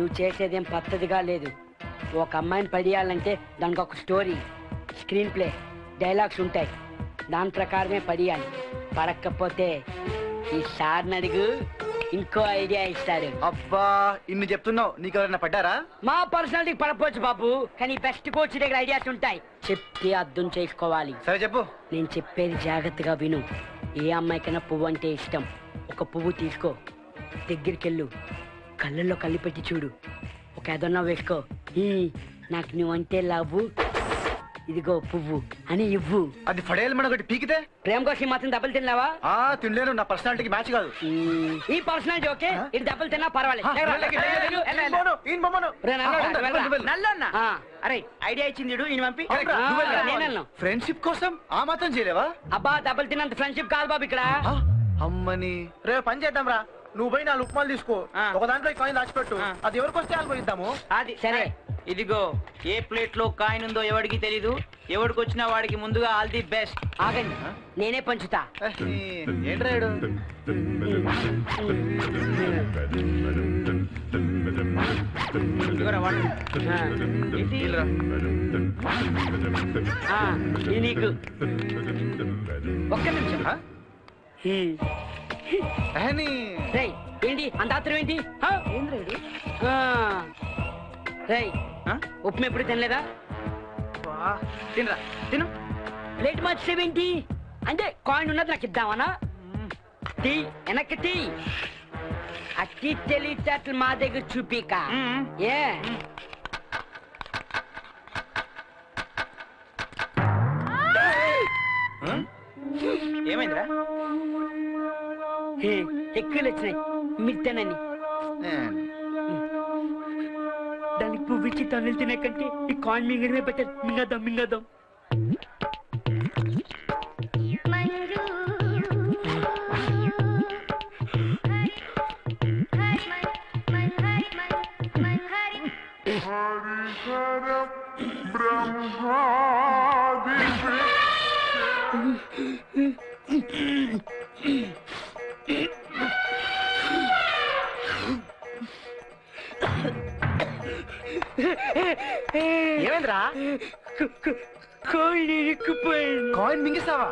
నువ్వు చేసేదేం పద్ధతిగా లేదు. ఒక అమ్మాయిని పడియాలంటే దానికి ఒక స్టోరీ స్క్రీన్ ప్లే డైలాగ్స్ ఉంటాయి. దాని ప్రకారమే పడియాలి. పడకపోతే ఈ సార్ని అడుగు ఇంకో ఐడియా ఇస్తారు అబ్బా ఇన్ని చెప్తున్నావు నీకు ఎవరైనా పడ్డారా? మా పర్సనాలిటీకి పడపోవచ్చు బాబు కానీ బెస్ట్ కోచ్ దగ్గర ఐడియాస్ ఉంటాయి. చెప్తే అర్థం చేసుకోవాలి. సరే చెప్పు. నేను చెప్పేది జాగ్రత్తగా విను. ఏ అమ్మాయికైనా పువ్వు అంటే ఇష్టం. ఒక పువ్వు తీసుకో. దగ్గరికెళ్ళు. కళ్ళల్లో కళ్ళు పెట్టి చూడు. ఒక ఏదన్నా వేసుకో. ఈ నాకు నువ్వంటే లవ్వు. ఇదిగో పువ్వు. అని ఇవ్వు. అది ఫడేయాలి మన ఒకటి పీకితే? ప్రేమ కోసం ఈ మాత్రం దెబ్బలు తిన్నావా ఆ తినలేను. నా పర్సనాలిటీకి మ్యాచ్ కాదు. ఈ పర్సనాలిటీ ఓకే? ఇది దెబ్బలు తిన్నా పర్వాలేదు. రే. నల్లన్న. అరే ఐడియా ఇచ్చింది ఈయన పంపి. నేనన్నా. ఫ్రెండ్షిప్ కోసం ఆ మాత్రం చేయలేవా? అబ్బా దెబ్బలు తిన్నంత ఫ్రెండ్షిప్ కాదు బాబు ఇక్కడ. అమ్మని. రేపు పని చేద్దాం రా నువ్వు పోయి నాలుగు ఉప్మాలు తీసుకో ఆ. ఒక దాంట్లో కాయిన్ దాచిపెట్టు ఆ. అది ఎవరికి వస్తే వాళ్ళకి ఇద్దాము అది సరే. ఇదిగో ఏ ప్లేట్లో కాయిన్ ఉందో ఎవడికి తెలీదు ఎవడికి వచ్చినా వాడికి ముందుగా ఆల్ ది బెస్ట్ ఆగండి నేనే పంచుతా ఏంట్రా ఈడు? ఆ, వీళ్ళరా. ఆ, ఇది నీకు ఒక్క నిమిషం ఆ? హ్మ్. రేయ్ ఏంటి? అంత ఆత్రం ఏంటి? ఆ? ఆ. రేయ్? ఉప్మా ఎప్పుడు తినలేదా? తినరా. తిను. ప్లేట్ మార్చేవేంటి అంటే కాయిన్ ఉన్నది నాకు ఇద్దామనా? టీ వెనక్కి టీ అట్టి తెలివితేటలు మా దగ్గర చూపిక. ఏ? ఎక్కువలు వచ్చినాయి మీరు తినని దానికి పువ్వు ఇచ్చి తన్నులు తినే కంటే ఈ కాయిన్ మింగడమే బెటర్ మింగదాం మింగదాం. ఏమైందిరా? కాయిన్ ఇరుక్కుపోయింది. కాయిన్ మింగిస్తావా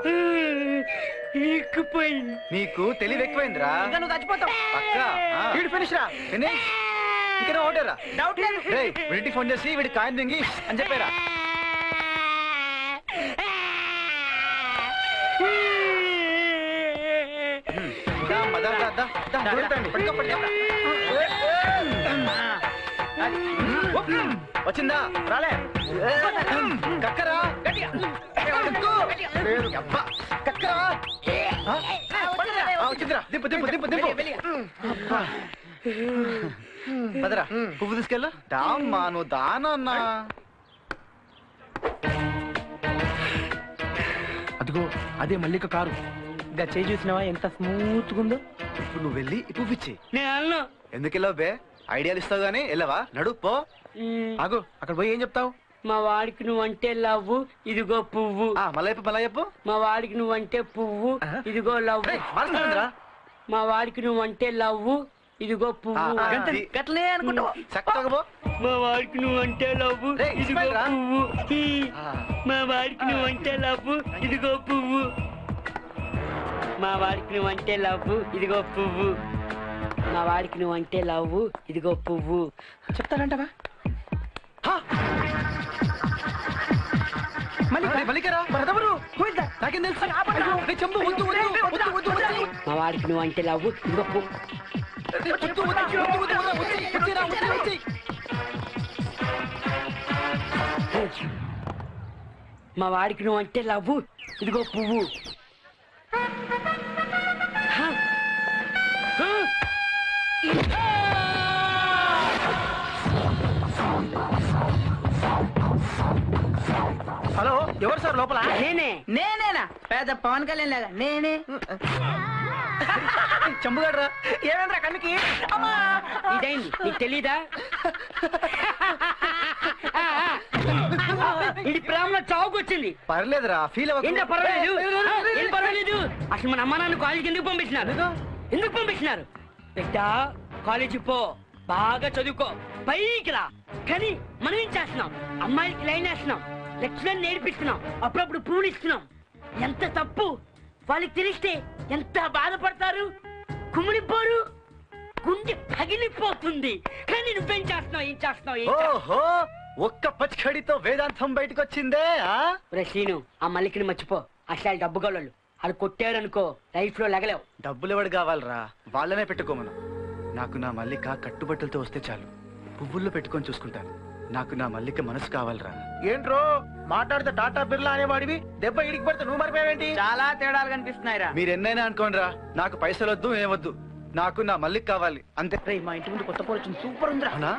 ఇరుక్కుపోయింది. నీకు తెలివి ఎక్కువైందిరా. ఇంకా నువ్వు చచ్చిపోతావు. వీడు ఫినిష్ రా. ఫినిష్ ఇంకా ఓటేరా డౌట్ లేదు. రే వీడికి ఫోన్ చేసి వీడి కాయిన్ మింగి అని చెప్పారా? దా, వచ్చిందా? రాలే. కక్కరా? కక్కరా? వచ్చిందిరా దింపు దింపు దింపు దింపు పువ్వు తీసుకెళ్ళు. దామ్మా నువ్వు దానన్నా అదిగో అదే మల్లిక కారు. ఇంకా చేయి చూసినావా? ఎంత స్మూత్గా ఉందో? ఇప్పుడు నువ్వు వెళ్ళి పువ్వు ఇచ్చి నేను అన్ను ఎందుకు వెళ్ళావు బే? ఐడియాలు ఇస్తావు గానీ వెళ్ళవా? నడు పో. ఆగు అక్కడ పోయి ఏం చెప్తావు? మా వాడికి నువ్వంటే లవ్వు ఇదిగో పువ్వు. ఆ, మళ్ళా మళ్ళా చెప్పు. మా వాడికి నువ్వంటే పువ్వు ఇదిగో లవ్వు. మారుస్తుందిరా. మా వాడికి నువ్వంటే లవ్వు ఇదిగో ఆ, పువ్వు. గట్లే అనుకుంటావు? చక్కగా పో. మా వాడికి నువ్వంటే లవ్వు రేయ్, ఇదిగో. పువ్వు. మా వాడికి నువ్వంటే లవ్వు ఇదిగో పువ్వు. మా వాడికి నువ్వంటే లవ్వు ఇదిగో పువ్వు. మా వాడికి నువ్వంటే లవ్వు ఇదిగో పువ్వు చెప్తానంటవా మా వాడికి నువ్వంటే లవ్వు ఇదిగో పువ్వు. మా వాడికి నువ్వంటే లవ్వు ఇదిగో పువ్వు ఎవరు సార్ లోపల? నేనే. నేనేనా? పెద్ద పవన్ కళ్యాణ్ లాగా. నేనే. చంపుగాడ్రా. ఏమేంద్రా కన్నుకి? అమ్మా! ఇదైంది. నీకు తెలీదా? ఇది ప్రేమలో చావుకొచ్చింది. పర్లేదురా ఫీల్ ఏంటో పర్వాలేదు? ఏం పర్వాలేదు? అసలు మన అమ్మ నాన్న కాలేజీకి ఎందుకు పంపించినారు? ఎందుకు పంపించినారు? బిడ్డ కాలేజీ పో బాగా చదువుకో. పైకి రా. కానీ మనం ఏం చేస్తున్నాం? అమ్మాయిలకి లైన్ వేస్తున్నాం. లెక్చరర్ నేర్పిస్తున్నాం. అప్పుడప్పుడు ప్రూన్ ఇస్తున్నాం. ఎంత తప్పు? వాళ్ళకి తెలిస్తే ఎంత బాధపడతారు? కుమిడిపోరు గుండె పగిలిపోతుంది. కానీ నువ్వేం చేస్తున్నావు? ఏం చేస్తున్నావు? ఏం చేస్తున్నావు? ఓహో! ఒక్క పచ్చడితో వేదాంతం బయటకు వచ్చిందే ఆ? ఒరే శ్రీను ఆ మల్లికిని మర్చిపో. అసలు డబ్బు గోళ్ళు అది కొట్టారనుకో లైఫ్లో లెగలేవు. డబ్బులు ఎవడు కావాలరా? వాళ్ళనే పెట్టుకోమను నాకు నా మల్లిక కట్టుబట్టలతో వస్తే చాలు. పువ్వుల్లో పెట్టుకొని చూసుకుంటాను. నాకు నా మల్లిక మనసు కావాలరా? ఏంట్రో? మాట్లాడితే టాటా బిర్లా అనేవాడివి? దెబ్బ ఇడికి పడితే నువ్వు మరిపోయావేంటి? చాలా తేడాలు కనిపిస్తున్నాయిరా. మీరు ఎన్నైనా అనుకోండిరా నాకు పైసలు వద్దు ఏమొద్దు నాకు నా మల్లిక కావాలి అంతే. రేయ్, మా ఇంటి ముందు కొత్త పోరు వచ్చింది సూపర్ ఉందిరా. అవునా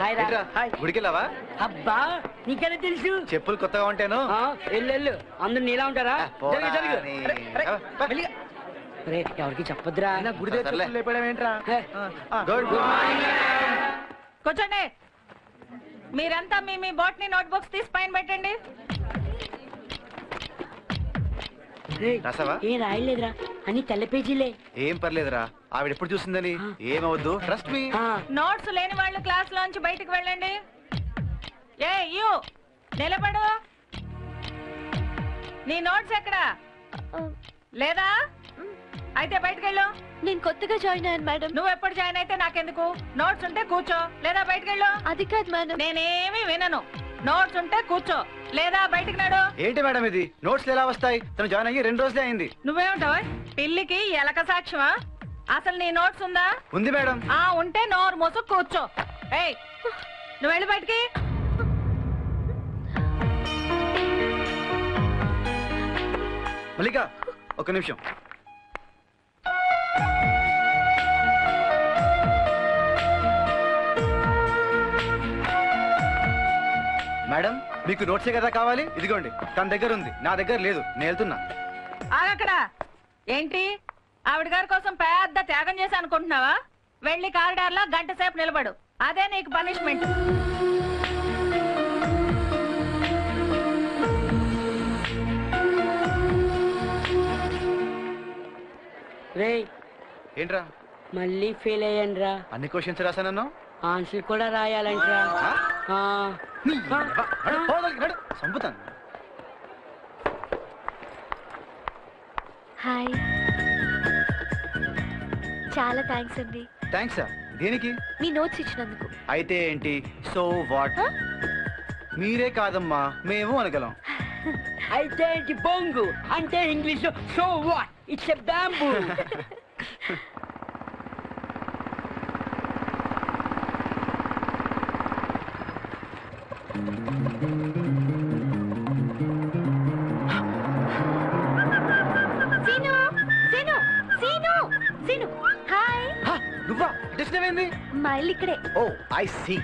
హాయ్ రా. గుడికెళ్ళావా? అబ్బా నీకెలా తెలుసు? చెప్పులు కొత్తగా ఉంటాను ఆ, వెళ్ళు వెళ్ళు. అందరు నీలా ఉంటారా? పోరా జరుగు, జరుగు. నీ- రే, రే, ఆ, పా. మెల్లిగా. రే ఎవరికి చెప్పొద్దురా? గుడి దగ్గర సర్లే. చెప్పులు లేపాడేంట్రా హే. గుడ్ గుడ్ కూర్చోండి. మీరంతా మీ మీ బాట్ని నోట్బుక్స్ తీసి పైన పెట్టండి. రాసావా? ఏం రాయలేదురా. అన్ని తెల్ల పేజీలే. ఏం పర్లేదురా. ఆవిడ ఎప్పుడు చూసిందని? ఏమవద్దు? ట్రస్ట్ మీ నోట్స్ లేని వాళ్ళు క్లాస్ లోంచి బయటికి వెళ్ళండి. ఏ యూ నిలబడు. నీ నోట్స్ ఎక్కడా? లేదా? అయితే బయటికి వెళ్ళు నేను కొత్తగా జాయిన్ అయ్యాను మేడం. నువ్వు ఎప్పుడు జాయిన్ అయితే నాకెందుకు? నోట్స్ ఉంటే కూర్చో. లేదా బయటికి వెళ్ళు అది కాదు మేడం. నేనేమి వినను. నోట్స్ ఉంటే కూర్చో. లేదా బయటికి నడు. ఏంటి మేడం ఇది? నోట్స్ ఎలా వస్తాయి? తను జాయిన్ అయ్యి రెండు రోజులే అయింది. నువ్వేమిటావు? పిల్లికి ఎలక సాక్ష్యమా? అసలు నీ నోట్స్ ఉందా? ఉంది మేడం. ఆ ఉంటే నోరు మూసు కూర్చో. ఏయ్ నువ్వు వెళ్ళి బయటికి. మల్లిక ఒక నిమిషం. మీకు నోట్సే కదా కావాలి? ఇదిగోండి తన దగ్గర ఉంది. నా దగ్గర లేదు. నేను వెళ్తున్నా. ఆగక్కడ. ఏంటి? ఆవిడ గారి కోసం పెద్ద త్యాగం చేసి అనుకుంటున్నావా? వెళ్ళి కారిడార్లో గంట సేపు నిలబడు. అదే నీకు పనిష్మెంట్. రేయ్ ఏంట్రా? మళ్ళీ ఫెయిల్ అయ్యాను రా అన్ని క్వశ్చన్స్ రాశానన్నా ఆన్సర్ కూడా రాయాలంట్రా. ఆ, చంపుతాను హాయ్. చాలా థ్యాంక్స్ అండి. థ్యాంక్స్ సార్ దేనికి? మీ నోట్స్ ఇచ్చినందుకు. అయితే ఏంటి? So what? మీరే కాదమ్మా మేము అనగలం. అయితే ఇది బొంగు? అంటే English so what? It's a bamboo. నువ్వా ఇటొచ్చినవేంది మా ఇల్లు ఇక్కడే. ఓ ఐ సీ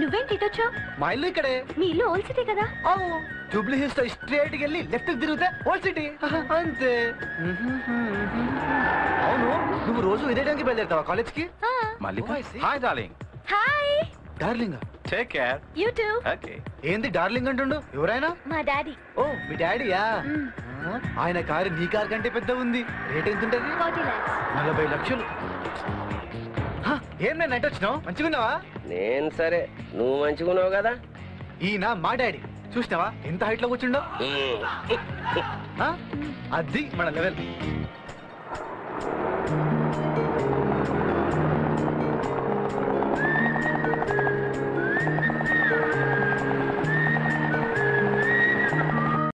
నువ్వేంటి ఇటొచ్చావు మా ఇల్లు ఇక్కడే. మీ ఇల్లు ఓల్డ్ సిటీ కదా? అవును జూబ్లీ హిల్స్తో స్ట్రేట్ వెళ్ళి లెఫ్ట్ తిరిగితే ఓల్డ్ సిటీ అంతే. అవును నువ్వు రోజు ఇదే టైంకి బయలుదేరుతావా కాలేజ్కి? ఆ, hi darling hi darling take care you too okay ఏంది డార్లింగ్ అంటుండు? ఎవరైనా? మా డాడీ ఓ మీ డాడీయా ఆయన కారు నీ కారు కంటే పెద్ద ఉంది రేట్ ఎంత ఉంటది నలభై లక్షలు. ఏం నేను నైట్ వచ్చినావు? మంచిగున్నావా? నేను సరే నువ్వు మంచిగున్నావు కదా? ఈయన మా డాడీ. చూసినావా? ఎంత హైట్లో కూర్చుండో? అది మన లెవెల్.